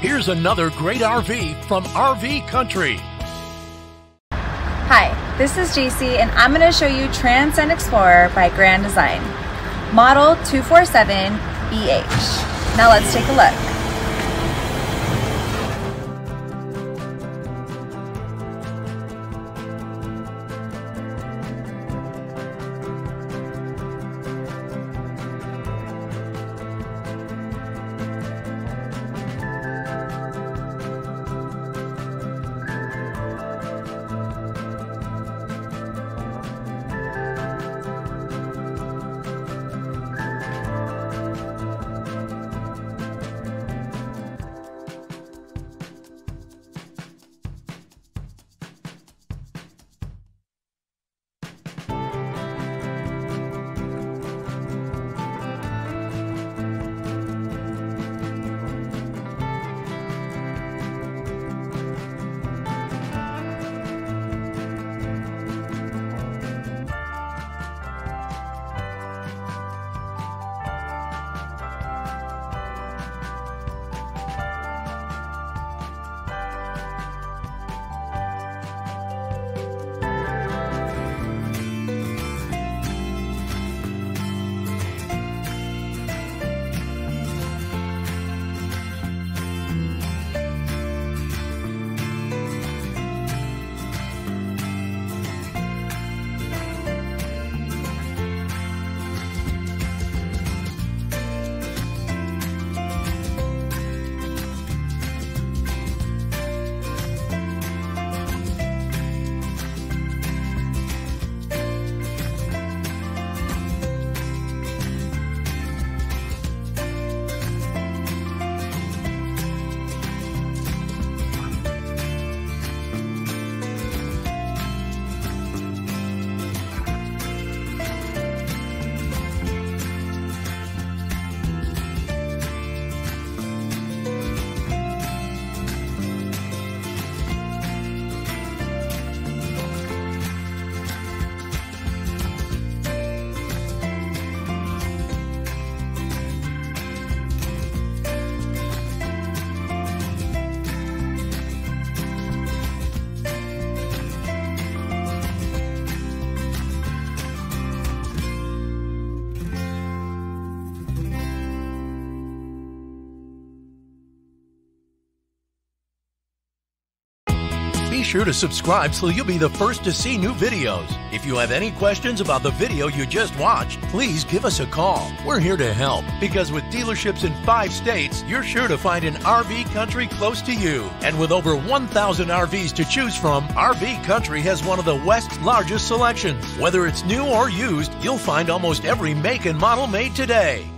Here's another great RV from RV Country. Hi, this is JC and I'm going to show you Transcend Xplor by Grand Design, model 247BH. Now let's take a look. Be sure to subscribe so you'll be the first to see new videos. If you have any questions about the video you just watched, please give us a call. We're here to help because with dealerships in five states, you're sure to find an RV country close to you. And with over 1,000 RVs to choose from, RV Country has one of the West's largest selections. Whether it's new or used, you'll find almost every make and model made today.